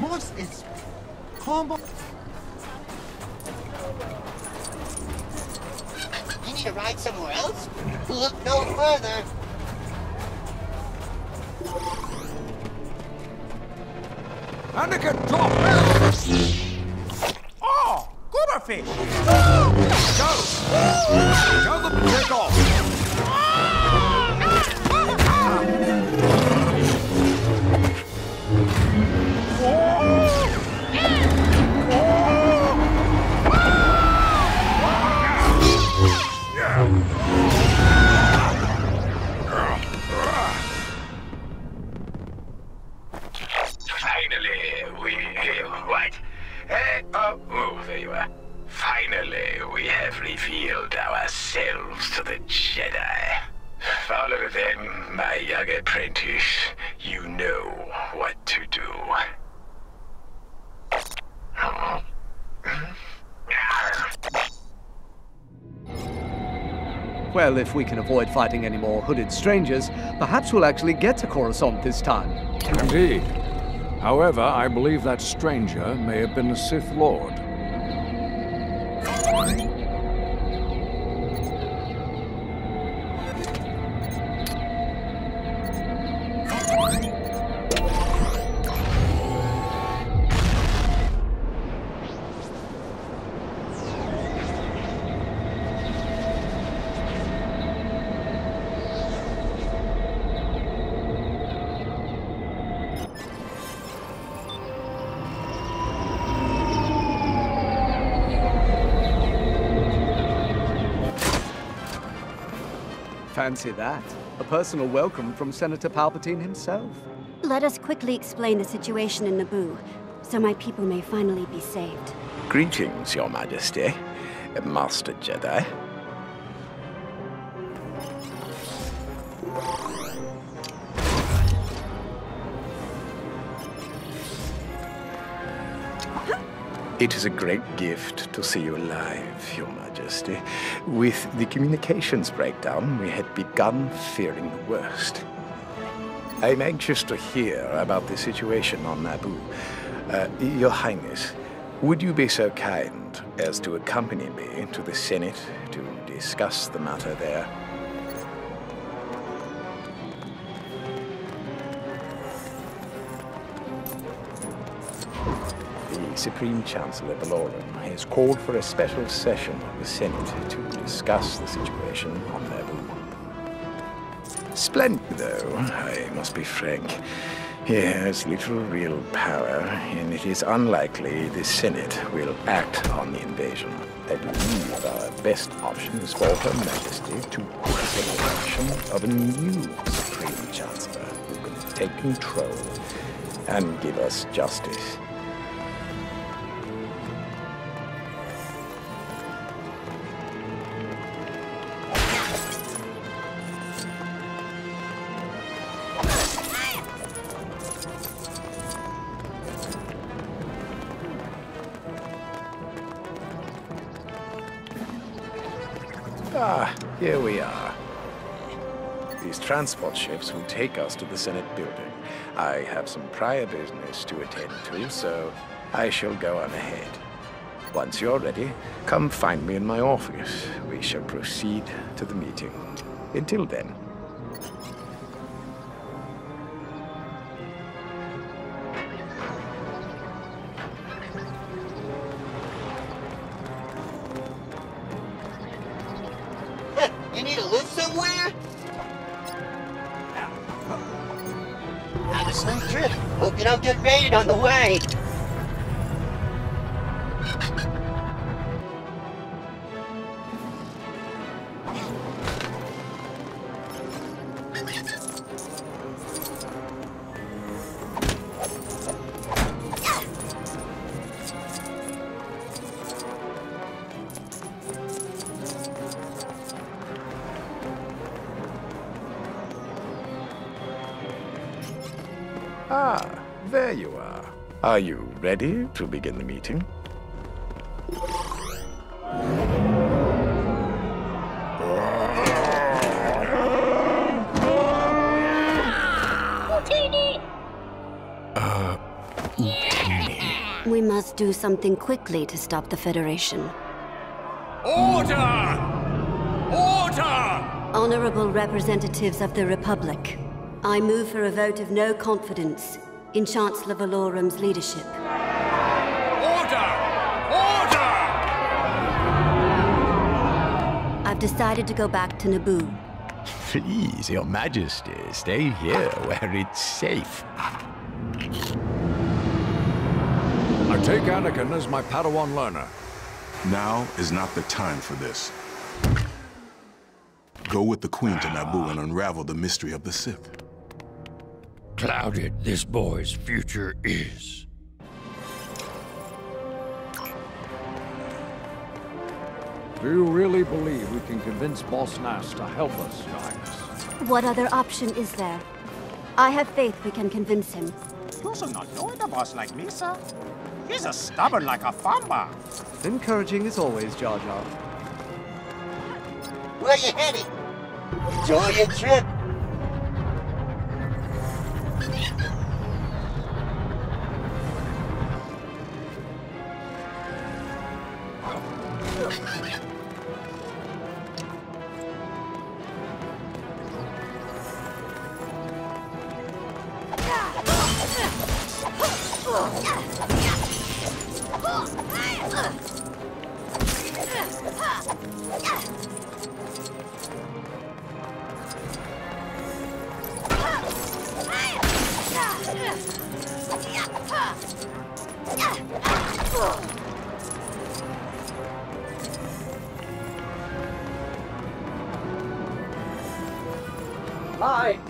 Moss is combo. You need to ride somewhere else? Look no further. Anakin, drop! Oh, Gummerfish! Go! Tell them to take off! Jedi. Follow them, my young apprentice. You know what to do. Well, if we can avoid fighting any more hooded strangers, perhaps we'll actually get to Coruscant this time. Indeed. However, I believe that stranger may have been a Sith Lord. Fancy that. A personal welcome from Senator Palpatine himself. Let us quickly explain the situation in Naboo, so my people may finally be saved. Greetings, Your Majesty. Master Jedi. It is a great gift to see you alive, Your Majesty. With the communications breakdown, we had begun fearing the worst. I'm anxious to hear about the situation on Naboo. Uh, Your Highness, would you be so kind as to accompany me to the Senate to discuss the matter there? Supreme Chancellor Valorum has called for a special session of the Senate to discuss the situation on Naboo. Splendid, though, I must be frank. He has little real power, and it is unlikely the Senate will act on the invasion. I believe our best option is for Her Majesty to put the election of a new Supreme Chancellor who can take control and give us justice. Ah, here we are. These transport ships will take us to the Senate building. I have some prior business to attend to, so I shall go on ahead. Once you're ready, come find me in my office. We shall proceed to the meeting. Until then. Are. Are you ready to begin the meeting? Uh, we must do something quickly to stop the Federation. Order! Order! Honorable representatives of the Republic, I move for a vote of no confidence in Chancellor Valorum's leadership. Order! Order! I've decided to go back to Naboo. Please, Your Majesty, stay here where it's safe. I take Anakin as my Padawan learner. Now is not the time for this. Go with the Queen to Naboo and unravel the mystery of the Sith. Clouded this boy's future is. Do you really believe we can convince Boss Nass to help us, Gaius? What other option is there? I have faith we can convince him. You should not know the boss like me, sir. He's as stubborn like a famba. Encouraging as always, Jar Jar. Where you heading? Enjoy your trip.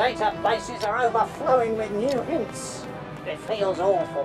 Databases are overflowing with new hints. It feels awful.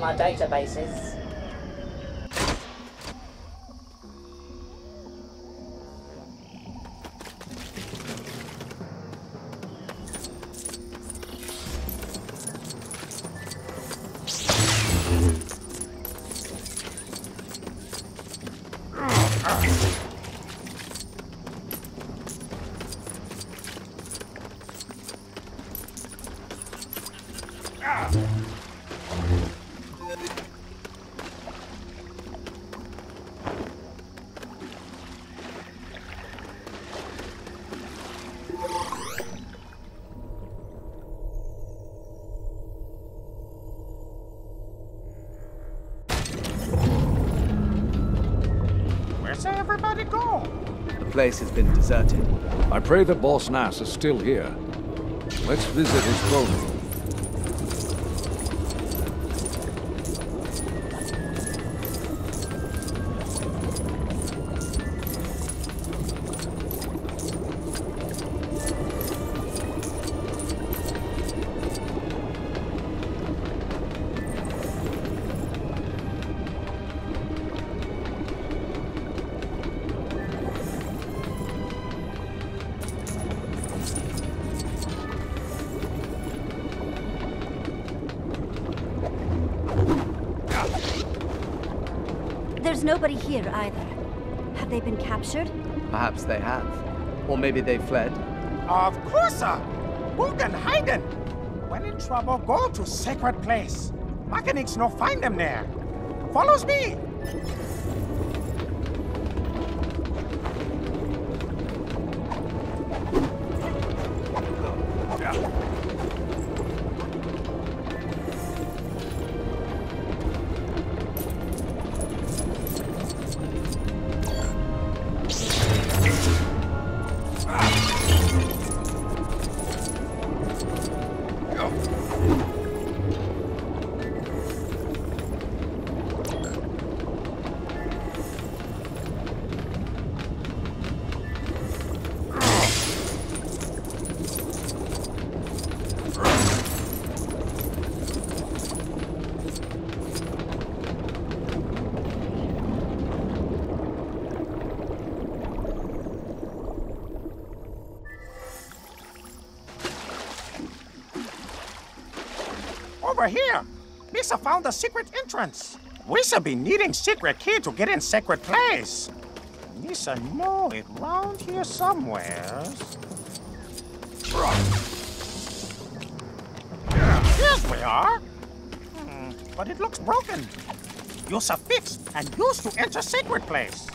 My databases. Where's place has been deserted. I pray that Boss Nass is still here. Let's visit his throne There's nobody here either. Have they been captured? Perhaps they have. Or maybe they fled. Of course, sir. Bugan hidden. When in trouble, go to sacred place. Mechanics no find them there. Follows me. Over here. Misa found a secret entrance. We should be needing secret key to get in sacred place. Misa know it round here somewhere. Here we are. Hmm, but it looks broken. Use a fix and use to enter sacred place.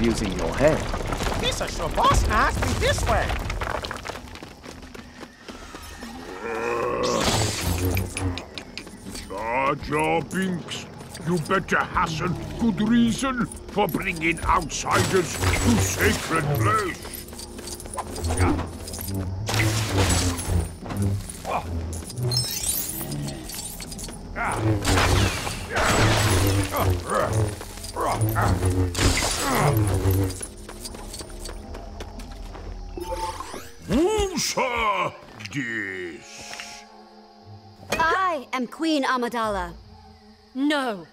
Using your head. Misa sure boss asked me this way. Jar Jar Binks, you better hasten good reason for bringing outsiders to sacred place. This? I am Queen Amidala. No.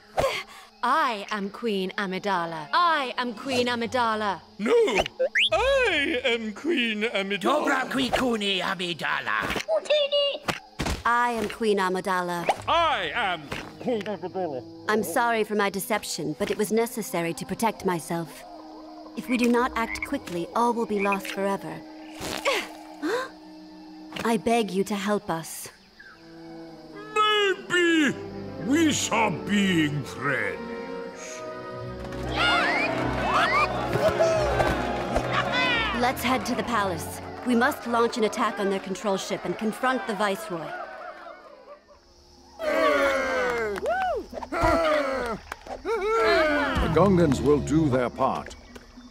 I am Queen Amidala. I am Queen Amidala. No, I am Queen Amidala. Dobra Queen Amidala. I am Queen Amidala. I am Queen Amidala. I'm sorry for my deception, but it was necessary to protect myself. If we do not act quickly, all will be lost forever. I beg you to help us. Maybe we are being friends. Let's head to the palace. We must launch an attack on their control ship and confront the Viceroy. The Gungans will do their part.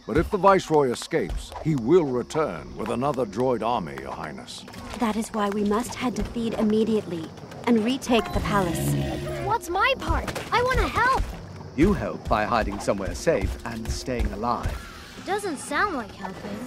But if the Viceroy escapes, he will return with another droid army, Your Highness. That is why we must head to Theed immediately and retake the palace. What's my part? I want to help. You help by hiding somewhere safe and staying alive. Doesn't sound like helping.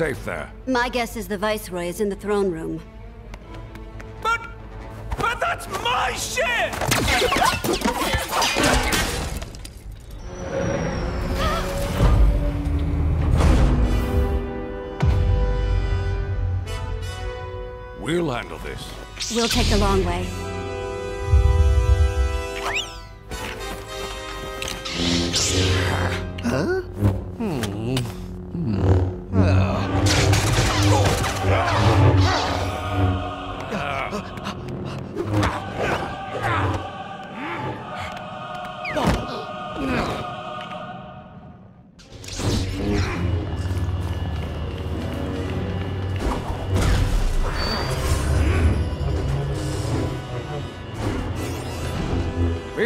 Safe there. My guess is the Viceroy is in the throne room. But but that's my ship! We'll handle this. We'll take the long way.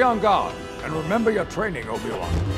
on guard, and remember your training, Obi-Wan.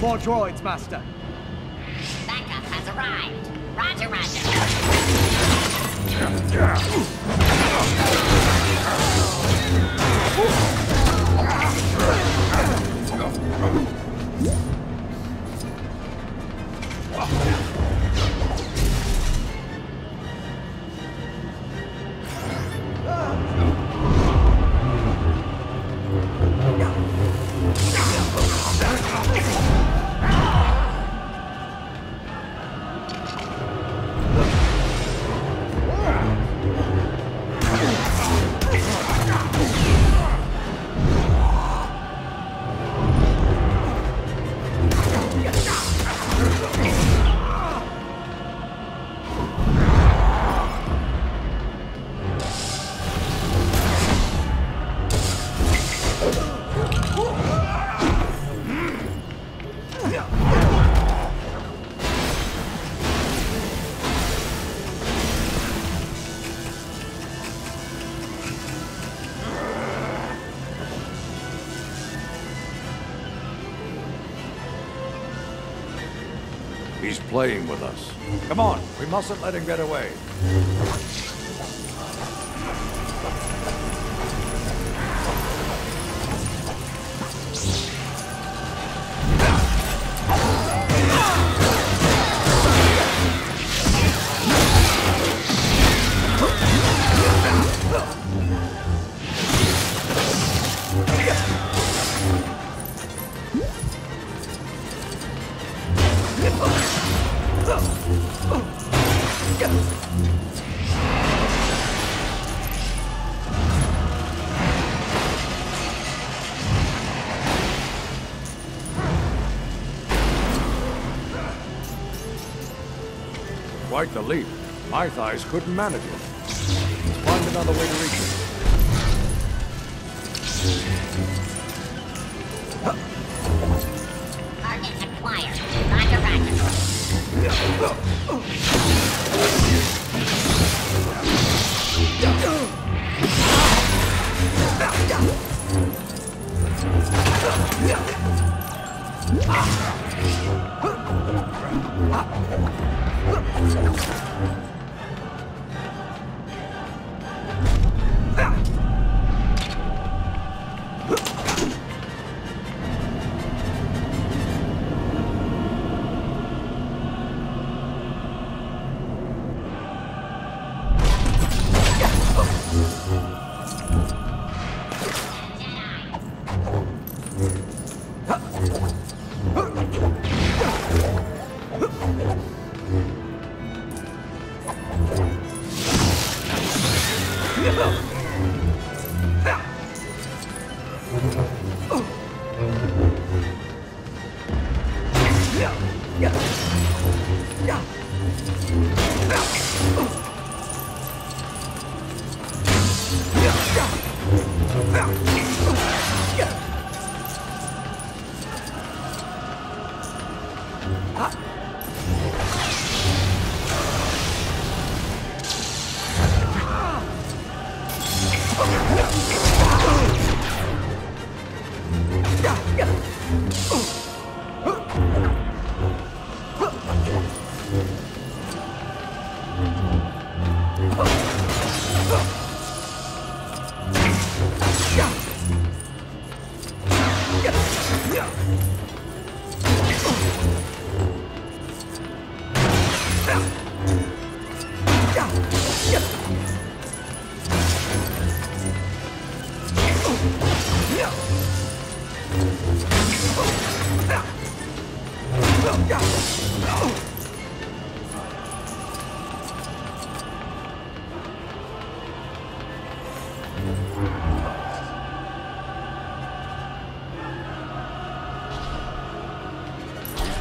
More droids, Master. Backup has arrived. Roger, roger. Playing with us. Come on, we mustn't let him get away. Quite the leap. My thighs couldn't manage it. Let's find another way to reach it. Roger.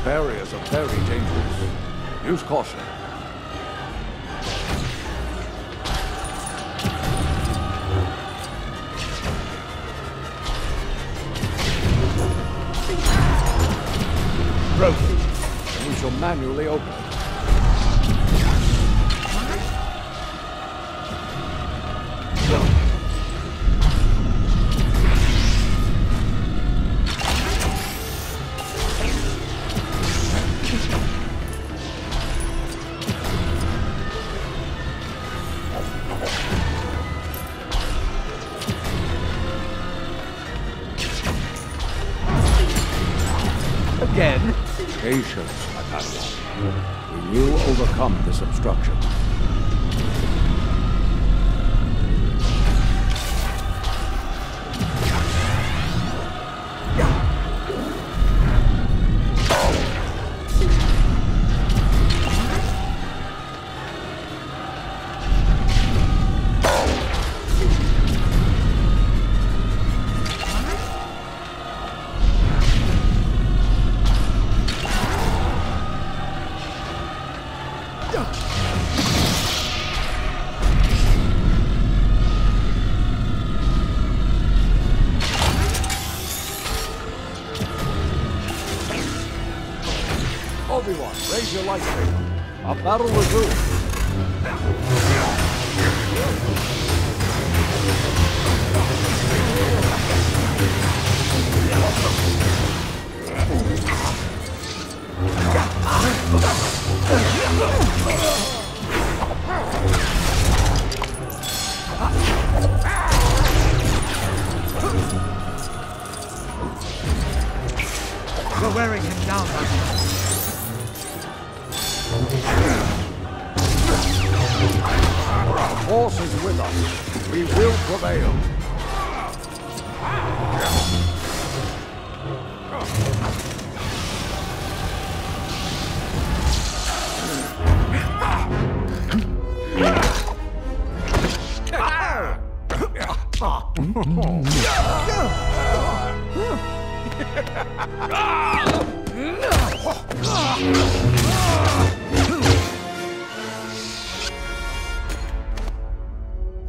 Barriers are very dangerous. Use caution. Broken. We shall manually open it. This obstruction. We're wearing him down, The Force is with us. We will prevail.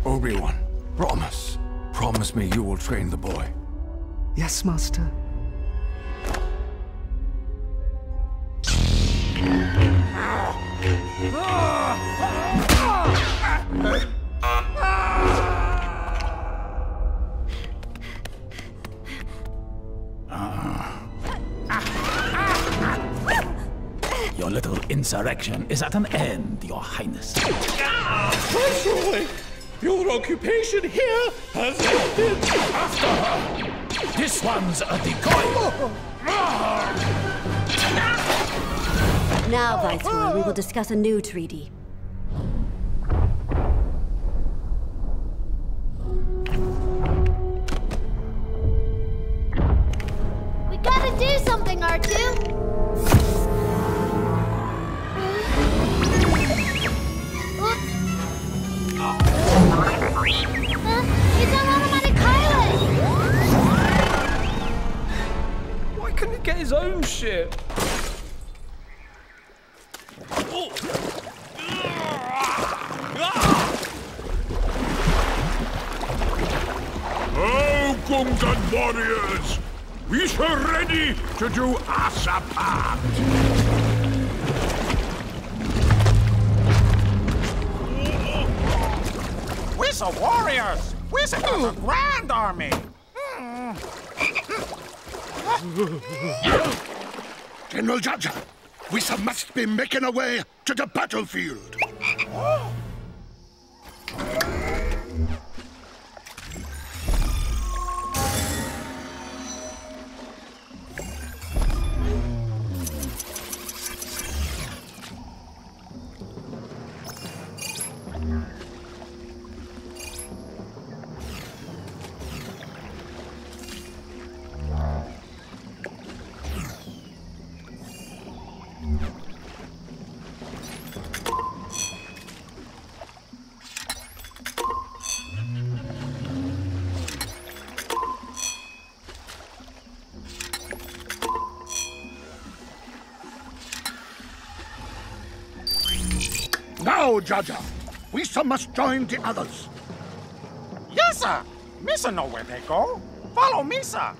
Obi-Wan, promise. Promise me you will train the boy. Yes, Master. Insurrection is at an end, Your Highness. Viceroy! Your occupation here has ended! After her! This one's a decoy! Now, Viceroy, we will discuss a new treaty. We gotta do something, R2! He's on automatic pilot! Why couldn't he get his own ship? Oh, Gungan warriors! We are ready to do Asa part! We're some warriors! We're a grand army! General Jar Jar, we must be making our way to the battlefield. Oh. Jar Jar, we must join the others. Yes, sir! Misa know where they go. Follow Misa.